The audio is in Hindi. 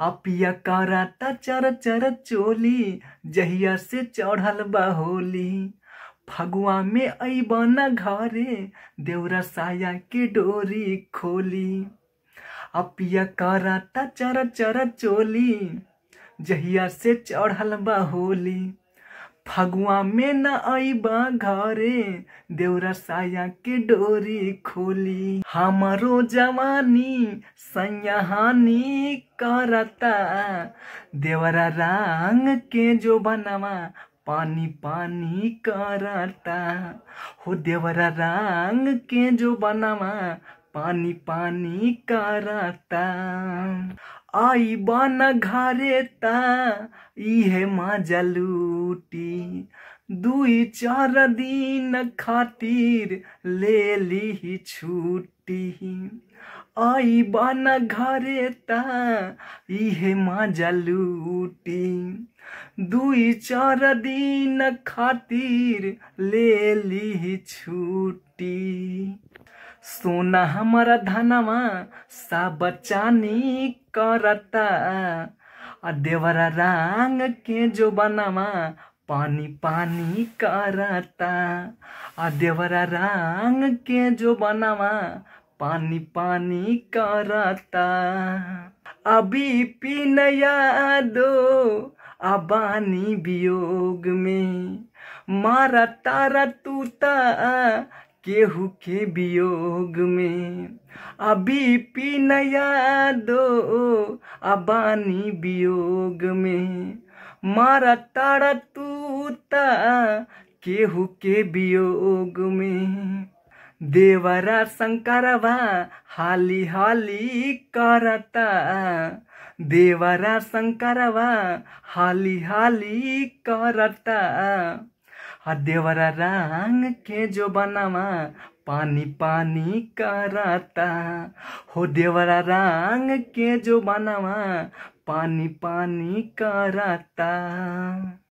अपिया कराता चर चर चोली, जहिया से चढ़ल बा होली। फगुआ में अबना घरे, देवरा साया के डोरी खोली। अपिया कराता चर चर चोली, जहिया से चढ़ल बा होली। फगुआ में न अबा घरे देवरा साया के डोरी खोली। हमारो जवानी सयाहानी करता। देवरा रंग के जो बनवा, पानी पानी करता। हो देवरा रंग के जो बनवा, पानी पानी करता। आई बन घरे ता इहे मज़ा लूटी। दुई चार दिन खातिर ले ली छुट्टी। आई बन घरे ता मज़ा लूटी। दुई चार दिन खातिर ले ली छुट्टी। सोना हमारा धनवा सा बचानी करता देवरा रंग के जो बनवा, पानी पानी करता। देवरा रंग के जो बनवा, पानी पानी करता। अभी पिनया दो अबानी वियोग में। मारा तारा तूता केहू के वियोग में। अभी पिनया दो अबानी वियोग में। मारा तारा तूता केहू के वियोग में। देवरा शंकरवा हाली हाली करता। देवरा शंकरवा हाली हाली करता। आ देवरा रंग के जो बनावा, पानी पानी कराता हो देवरा रंग के जो बनावा, पानी पानी करता